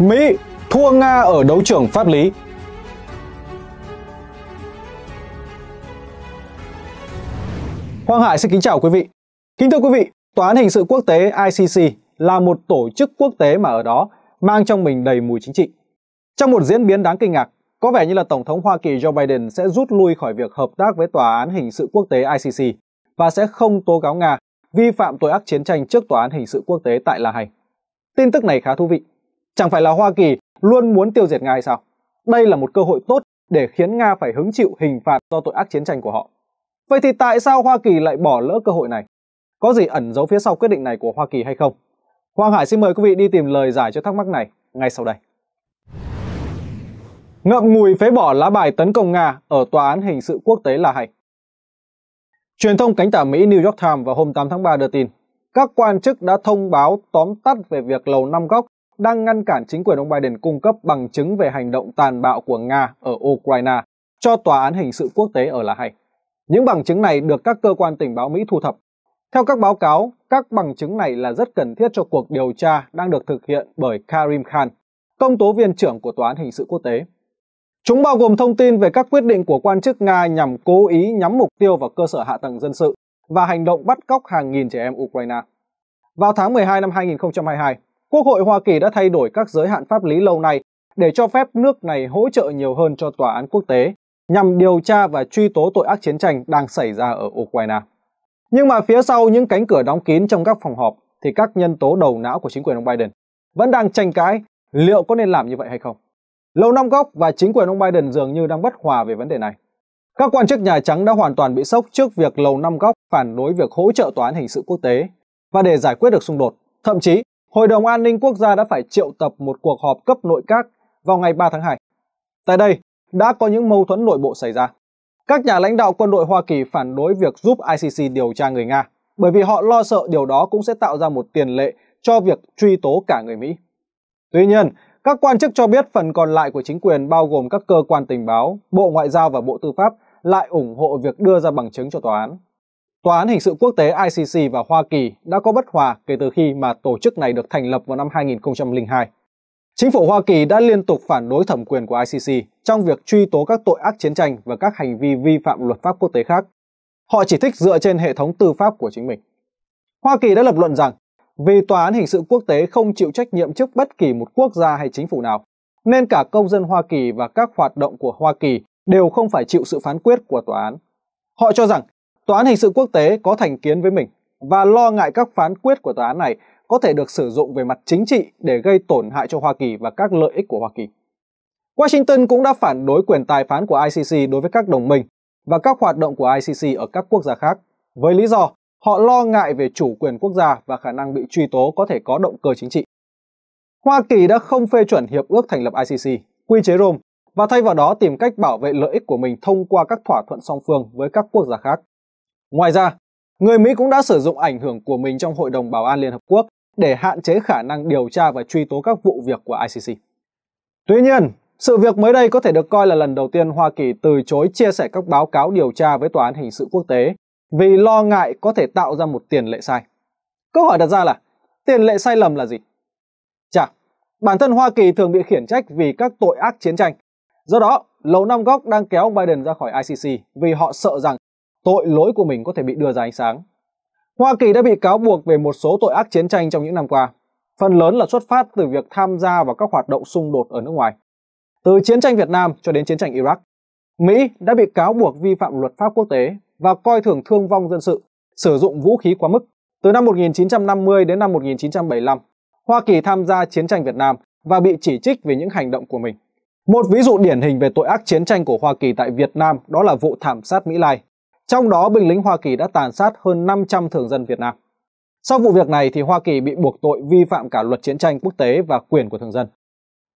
Mỹ thua Nga ở đấu trường pháp lý. Hoàng Hải xin kính chào quý vị. Kính thưa quý vị, Tòa án hình sự quốc tế ICC là một tổ chức quốc tế mà ở đó mang trong mình đầy mùi chính trị. Trong một diễn biến đáng kinh ngạc, có vẻ như là Tổng thống Hoa Kỳ Joe Biden sẽ rút lui khỏi việc hợp tác với Tòa án hình sự quốc tế ICC và sẽ không tố cáo Nga vi phạm tội ác chiến tranh trước Tòa án hình sự quốc tế tại La Hay. Tin tức này khá thú vị. Chẳng phải là Hoa Kỳ luôn muốn tiêu diệt Nga hay sao? Đây là một cơ hội tốt để khiến Nga phải hứng chịu hình phạt do tội ác chiến tranh của họ. Vậy thì tại sao Hoa Kỳ lại bỏ lỡ cơ hội này? Có gì ẩn giấu phía sau quyết định này của Hoa Kỳ hay không? Hoàng Hải xin mời quý vị đi tìm lời giải cho thắc mắc này ngay sau đây. Ngậm ngùi phế bỏ lá bài tấn công Nga ở Tòa án Hình sự Quốc tế là hay. Truyền thông cánh tả Mỹ New York Times vào hôm 8 tháng 3 đưa tin, các quan chức đã thông báo tóm tắt về việc Lầu Năm Góc đang ngăn cản chính quyền ông Biden cung cấp bằng chứng về hành động tàn bạo của Nga ở Ukraine cho Tòa án Hình sự Quốc tế ở La Hay. Những bằng chứng này được các cơ quan tình báo Mỹ thu thập. Theo các báo cáo, các bằng chứng này là rất cần thiết cho cuộc điều tra đang được thực hiện bởi Karim Khan, công tố viên trưởng của Tòa án Hình sự Quốc tế. Chúng bao gồm thông tin về các quyết định của quan chức Nga nhằm cố ý nhắm mục tiêu vào cơ sở hạ tầng dân sự và hành động bắt cóc hàng nghìn trẻ em Ukraine. Vào tháng 12 năm 2022, Quốc hội Hoa Kỳ đã thay đổi các giới hạn pháp lý lâu nay để cho phép nước này hỗ trợ nhiều hơn cho tòa án quốc tế nhằm điều tra và truy tố tội ác chiến tranh đang xảy ra ở Ukraine. Nhưng mà phía sau những cánh cửa đóng kín trong các phòng họp thì các nhân tố đầu não của chính quyền ông Biden vẫn đang tranh cãi liệu có nên làm như vậy hay không. Lầu Năm Góc và chính quyền ông Biden dường như đang bất hòa về vấn đề này. Các quan chức Nhà Trắng đã hoàn toàn bị sốc trước việc Lầu Năm Góc phản đối việc hỗ trợ tòa án hình sự quốc tế và để giải quyết được xung đột, thậm chí Hội đồng An ninh Quốc gia đã phải triệu tập một cuộc họp cấp nội các vào ngày 3 tháng 2. Tại đây, đã có những mâu thuẫn nội bộ xảy ra. Các nhà lãnh đạo quân đội Hoa Kỳ phản đối việc giúp ICC điều tra người Nga, bởi vì họ lo sợ điều đó cũng sẽ tạo ra một tiền lệ cho việc truy tố cả người Mỹ. Tuy nhiên, các quan chức cho biết phần còn lại của chính quyền bao gồm các cơ quan tình báo, Bộ Ngoại giao và Bộ Tư pháp lại ủng hộ việc đưa ra bằng chứng cho tòa án. Tòa án hình sự quốc tế ICC và Hoa Kỳ đã có bất hòa kể từ khi mà tổ chức này được thành lập vào năm 2002. Chính phủ Hoa Kỳ đã liên tục phản đối thẩm quyền của ICC trong việc truy tố các tội ác chiến tranh và các hành vi vi phạm luật pháp quốc tế khác. Họ chỉ thích dựa trên hệ thống tư pháp của chính mình. Hoa Kỳ đã lập luận rằng vì tòa án hình sự quốc tế không chịu trách nhiệm trước bất kỳ một quốc gia hay chính phủ nào, nên cả công dân Hoa Kỳ và các hoạt động của Hoa Kỳ đều không phải chịu sự phán quyết của tòa án. Họ cho rằng tòa án hình sự quốc tế có thành kiến với mình và lo ngại các phán quyết của tòa án này có thể được sử dụng về mặt chính trị để gây tổn hại cho Hoa Kỳ và các lợi ích của Hoa Kỳ. Washington cũng đã phản đối quyền tài phán của ICC đối với các đồng minh và các hoạt động của ICC ở các quốc gia khác, với lý do họ lo ngại về chủ quyền quốc gia và khả năng bị truy tố có thể có động cơ chính trị. Hoa Kỳ đã không phê chuẩn hiệp ước thành lập ICC, quy chế Rome và thay vào đó tìm cách bảo vệ lợi ích của mình thông qua các thỏa thuận song phương với các quốc gia khác. Ngoài ra, người Mỹ cũng đã sử dụng ảnh hưởng của mình trong Hội đồng Bảo an Liên Hợp Quốc để hạn chế khả năng điều tra và truy tố các vụ việc của ICC. Tuy nhiên, sự việc mới đây có thể được coi là lần đầu tiên Hoa Kỳ từ chối chia sẻ các báo cáo điều tra với Tòa án Hình sự Quốc tế vì lo ngại có thể tạo ra một tiền lệ sai. Câu hỏi đặt ra là, tiền lệ sai lầm là gì? Chà, bản thân Hoa Kỳ thường bị khiển trách vì các tội ác chiến tranh. Do đó, Lầu Năm Góc đang kéo ông Biden ra khỏi ICC vì họ sợ rằng tội lỗi của mình có thể bị đưa ra ánh sáng. Hoa Kỳ đã bị cáo buộc về một số tội ác chiến tranh trong những năm qua, phần lớn là xuất phát từ việc tham gia vào các hoạt động xung đột ở nước ngoài. Từ chiến tranh Việt Nam cho đến chiến tranh Iraq, Mỹ đã bị cáo buộc vi phạm luật pháp quốc tế và coi thường thương vong dân sự, sử dụng vũ khí quá mức. Từ năm 1950 đến năm 1975, Hoa Kỳ tham gia chiến tranh Việt Nam và bị chỉ trích về những hành động của mình. Một ví dụ điển hình về tội ác chiến tranh của Hoa Kỳ tại Việt Nam đó là vụ thảm sát Mỹ Lai. Trong đó binh lính Hoa Kỳ đã tàn sát hơn 500 thường dân Việt Nam. Sau vụ việc này thì Hoa Kỳ bị buộc tội vi phạm cả luật chiến tranh quốc tế và quyền của thường dân.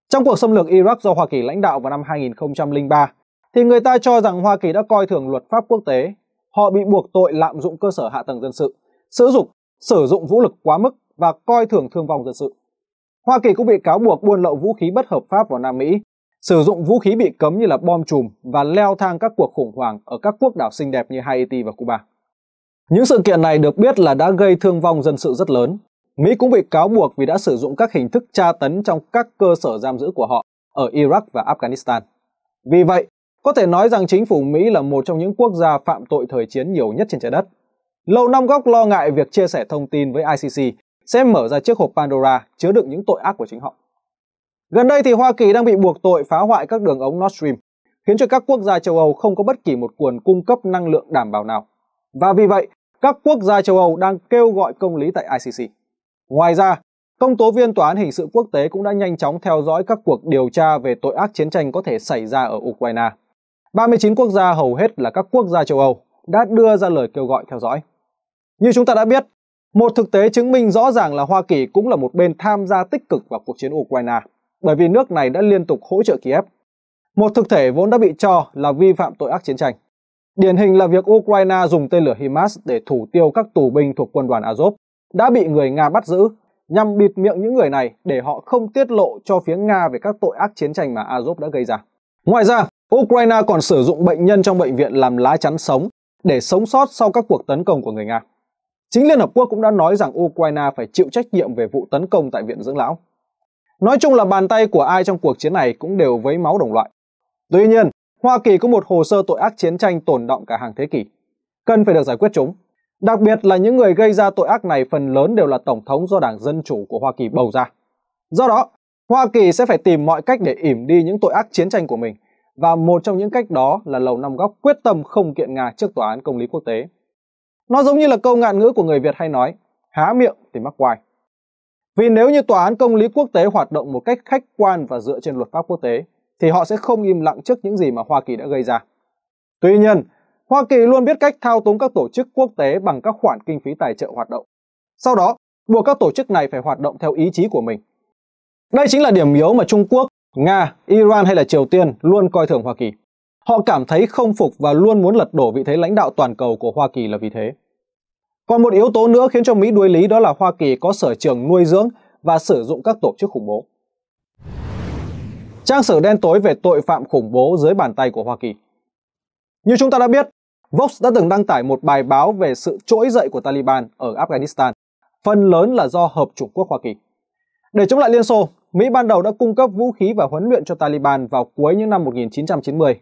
Trong cuộc xâm lược Iraq do Hoa Kỳ lãnh đạo vào năm 2003, thì người ta cho rằng Hoa Kỳ đã coi thường luật pháp quốc tế Họ bị buộc tội lạm dụng cơ sở hạ tầng dân sự, sử dụng sử dụng vũ lực quá mức và coi thường thương vong dân sự. Hoa Kỳ cũng bị cáo buộc buôn lậu vũ khí bất hợp pháp vào Nam Mỹ, sử dụng vũ khí bị cấm như là bom chùm và leo thang các cuộc khủng hoảng ở các quốc đảo xinh đẹp như Haiti và Cuba. Những sự kiện này được biết là đã gây thương vong dân sự rất lớn. Mỹ cũng bị cáo buộc vì đã sử dụng các hình thức tra tấn trong các cơ sở giam giữ của họ ở Iraq và Afghanistan. Vì vậy, có thể nói rằng chính phủ Mỹ là một trong những quốc gia phạm tội thời chiến nhiều nhất trên trái đất. Lầu Năm Góc lo ngại việc chia sẻ thông tin với ICC sẽ mở ra chiếc hộp Pandora chứa đựng những tội ác của chính họ. Gần đây thì Hoa Kỳ đang bị buộc tội phá hoại các đường ống Nord Stream, khiến cho các quốc gia châu Âu không có bất kỳ một nguồn cung cấp năng lượng đảm bảo nào. Và vì vậy, các quốc gia châu Âu đang kêu gọi công lý tại ICC. Ngoài ra, công tố viên Tòa án Hình sự Quốc tế cũng đã nhanh chóng theo dõi các cuộc điều tra về tội ác chiến tranh có thể xảy ra ở Ukraine. 39 quốc gia hầu hết là các quốc gia châu Âu đã đưa ra lời kêu gọi theo dõi. Như chúng ta đã biết, một thực tế chứng minh rõ ràng là Hoa Kỳ cũng là một bên tham gia tích cực vào cuộc chiến Ukraine, bởi vì nước này đã liên tục hỗ trợ Kiev. Một thực thể vốn đã bị cho là vi phạm tội ác chiến tranh. Điển hình là việc Ukraine dùng tên lửa HIMARS để thủ tiêu các tù binh thuộc quân đoàn Azov đã bị người Nga bắt giữ nhằm bịt miệng những người này để họ không tiết lộ cho phía Nga về các tội ác chiến tranh mà Azov đã gây ra. Ngoài ra, Ukraine còn sử dụng bệnh nhân trong bệnh viện làm lá chắn sống để sống sót sau các cuộc tấn công của người Nga. Chính Liên Hợp Quốc cũng đã nói rằng Ukraine phải chịu trách nhiệm về vụ tấn công tại Viện Dưỡng Lão. Nói chung là bàn tay của ai trong cuộc chiến này cũng đều với máu đồng loại. Tuy nhiên, Hoa Kỳ có một hồ sơ tội ác chiến tranh tồn động cả hàng thế kỷ. Cần phải được giải quyết chúng. Đặc biệt là những người gây ra tội ác này phần lớn đều là Tổng thống do Đảng Dân Chủ của Hoa Kỳ bầu ra. Do đó, Hoa Kỳ sẽ phải tìm mọi cách để ỉm đi những tội ác chiến tranh của mình. Và một trong những cách đó là Lầu Năm Góc quyết tâm không kiện Nga trước Tòa án Công lý Quốc tế. Nó giống như là câu ngạn ngữ của người Việt hay nói, há miệng thì mắc quai. Vì nếu như Tòa án Công lý Quốc tế hoạt động một cách khách quan và dựa trên luật pháp quốc tế, thì họ sẽ không im lặng trước những gì mà Hoa Kỳ đã gây ra. Tuy nhiên, Hoa Kỳ luôn biết cách thao túng các tổ chức quốc tế bằng các khoản kinh phí tài trợ hoạt động. Sau đó, buộc các tổ chức này phải hoạt động theo ý chí của mình. Đây chính là điểm yếu mà Trung Quốc, Nga, Iran hay là Triều Tiên luôn coi thường Hoa Kỳ. Họ cảm thấy không phục và luôn muốn lật đổ vị thế lãnh đạo toàn cầu của Hoa Kỳ là vì thế. Còn một yếu tố nữa khiến cho Mỹ đuối lý đó là Hoa Kỳ có sở trường nuôi dưỡng và sử dụng các tổ chức khủng bố. Trang sử đen tối về tội phạm khủng bố dưới bàn tay của Hoa Kỳ. Như chúng ta đã biết, Vox đã từng đăng tải một bài báo về sự trỗi dậy của Taliban ở Afghanistan, phần lớn là do Hợp Chủng Quốc Hoa Kỳ. Để chống lại Liên Xô, Mỹ ban đầu đã cung cấp vũ khí và huấn luyện cho Taliban vào cuối những năm 1990.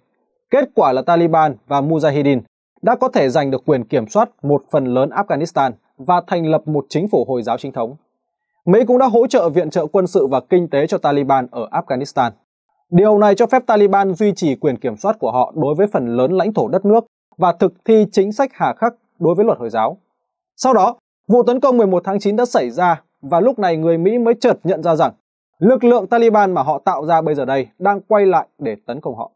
Kết quả là Taliban và Mujahideen đã có thể giành được quyền kiểm soát một phần lớn Afghanistan và thành lập một chính phủ Hồi giáo chính thống. Mỹ cũng đã hỗ trợ viện trợ quân sự và kinh tế cho Taliban ở Afghanistan. Điều này cho phép Taliban duy trì quyền kiểm soát của họ đối với phần lớn lãnh thổ đất nước và thực thi chính sách hà khắc đối với luật Hồi giáo. Sau đó, vụ tấn công 11 tháng 9 đã xảy ra và lúc này người Mỹ mới chợt nhận ra rằng lực lượng Taliban mà họ tạo ra bây giờ đây đang quay lại để tấn công họ.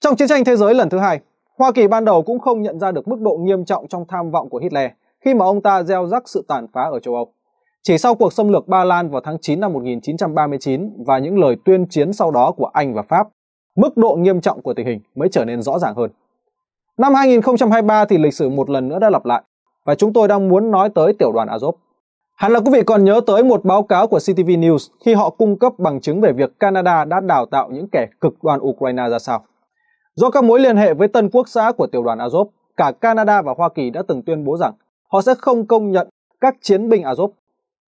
Trong chiến tranh thế giới lần thứ hai, Hoa Kỳ ban đầu cũng không nhận ra được mức độ nghiêm trọng trong tham vọng của Hitler khi mà ông ta gieo rắc sự tàn phá ở châu Âu. Chỉ sau cuộc xâm lược Ba Lan vào tháng 9 năm 1939 và những lời tuyên chiến sau đó của Anh và Pháp, mức độ nghiêm trọng của tình hình mới trở nên rõ ràng hơn. Năm 2023 thì lịch sử một lần nữa đã lặp lại và chúng tôi đang muốn nói tới tiểu đoàn Azov. Hẳn là quý vị còn nhớ tới một báo cáo của CTV News khi họ cung cấp bằng chứng về việc Canada đã đào tạo những kẻ cực đoan Ukraine ra sao. Do các mối liên hệ với tân quốc xã của tiểu đoàn Azov, cả Canada và Hoa Kỳ đã từng tuyên bố rằng họ sẽ không công nhận các chiến binh Azov.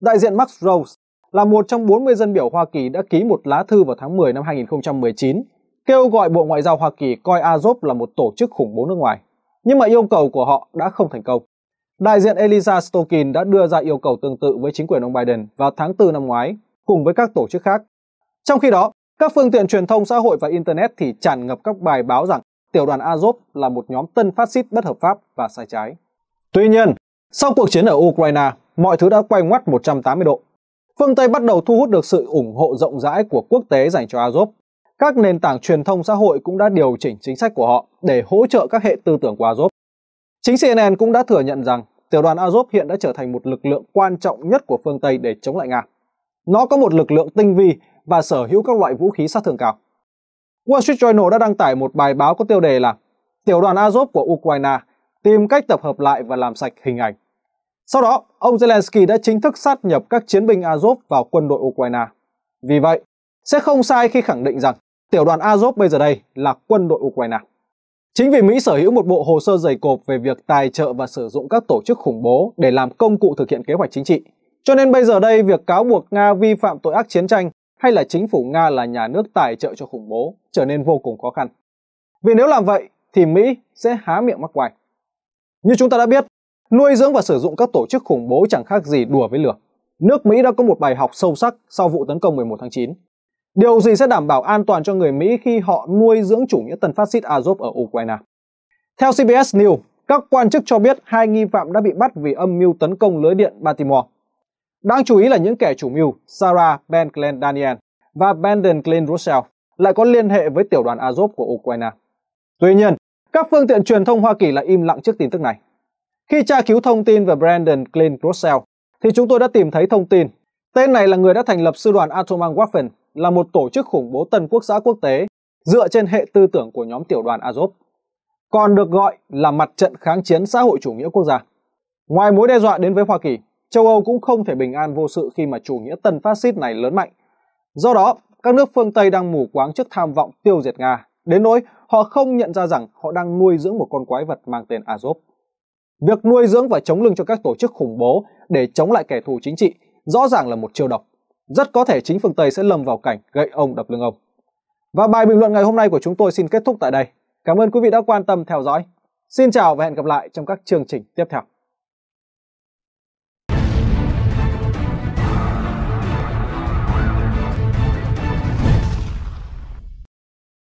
Đại diện Max Rose là một trong 40 dân biểu Hoa Kỳ đã ký một lá thư vào tháng 10 năm 2019 kêu gọi Bộ Ngoại giao Hoa Kỳ coi Azov là một tổ chức khủng bố nước ngoài. Nhưng mà yêu cầu của họ đã không thành công. Đại diện Elisa Stokin đã đưa ra yêu cầu tương tự với chính quyền ông Biden vào tháng 4 năm ngoái, cùng với các tổ chức khác. Trong khi đó, các phương tiện truyền thông xã hội và Internet thì tràn ngập các bài báo rằng tiểu đoàn Azov là một nhóm tân phát xít bất hợp pháp và sai trái. Tuy nhiên, sau cuộc chiến ở Ukraine, mọi thứ đã quay ngoắt 180 độ. Phương Tây bắt đầu thu hút được sự ủng hộ rộng rãi của quốc tế dành cho Azov. Các nền tảng truyền thông xã hội cũng đã điều chỉnh chính sách của họ để hỗ trợ các hệ tư tưởng của Azov. Chính CNN cũng đã thừa nhận rằng tiểu đoàn Azov hiện đã trở thành một lực lượng quan trọng nhất của phương Tây để chống lại Nga. Nó có một lực lượng tinh vi và sở hữu các loại vũ khí sát thương cao. Wall Street Journal đã đăng tải một bài báo có tiêu đề là Tiểu đoàn Azov của Ukraine tìm cách tập hợp lại và làm sạch hình ảnh. Sau đó, ông Zelensky đã chính thức sát nhập các chiến binh Azov vào quân đội Ukraine. Vì vậy, sẽ không sai khi khẳng định rằng tiểu đoàn Azov bây giờ đây là quân đội Ukraine. Chính vì Mỹ sở hữu một bộ hồ sơ dày cộp về việc tài trợ và sử dụng các tổ chức khủng bố để làm công cụ thực hiện kế hoạch chính trị, cho nên bây giờ đây việc cáo buộc Nga vi phạm tội ác chiến tranh hay là chính phủ Nga là nhà nước tài trợ cho khủng bố trở nên vô cùng khó khăn. Vì nếu làm vậy thì Mỹ sẽ há miệng mắc quài. Như chúng ta đã biết, nuôi dưỡng và sử dụng các tổ chức khủng bố chẳng khác gì đùa với lửa. Nước Mỹ đã có một bài học sâu sắc sau vụ tấn công 11 tháng 9. Điều gì sẽ đảm bảo an toàn cho người Mỹ khi họ nuôi dưỡng chủ nghĩa tân phát xít Azov ở Ukraine? Theo CBS News, các quan chức cho biết hai nghi phạm đã bị bắt vì âm mưu tấn công lưới điện Baltimore. Đáng chú ý là những kẻ chủ mưu Sarah Ben Glenn Daniel và Brandon Glenn Russell lại có liên hệ với tiểu đoàn Azov của Ukraine. Tuy nhiên, các phương tiện truyền thông Hoa Kỳ lại im lặng trước tin tức này. Khi tra cứu thông tin về Brandon Glenn Russell, thì chúng tôi đã tìm thấy thông tin. Tên này là người đã thành lập sư đoàn Atomic Waffen, là một tổ chức khủng bố tân quốc xã quốc tế dựa trên hệ tư tưởng của nhóm tiểu đoàn Azov, còn được gọi là mặt trận kháng chiến xã hội chủ nghĩa quốc gia. Ngoài mối đe dọa đến với Hoa Kỳ, châu Âu cũng không thể bình an vô sự khi mà chủ nghĩa tân phát xít này lớn mạnh. Do đó, các nước phương Tây đang mù quáng trước tham vọng tiêu diệt Nga, đến nỗi họ không nhận ra rằng họ đang nuôi dưỡng một con quái vật mang tên Azov. Việc nuôi dưỡng và chống lưng cho các tổ chức khủng bố để chống lại kẻ thù chính trị rõ ràng là một chiêu độc. Rất có thể chính phương Tây sẽ lầm vào cảnh gậy ông đập lưng ông. Và bài bình luận ngày hôm nay của chúng tôi xin kết thúc tại đây. Cảm ơn quý vị đã quan tâm theo dõi. Xin chào và hẹn gặp lại trong các chương trình tiếp theo.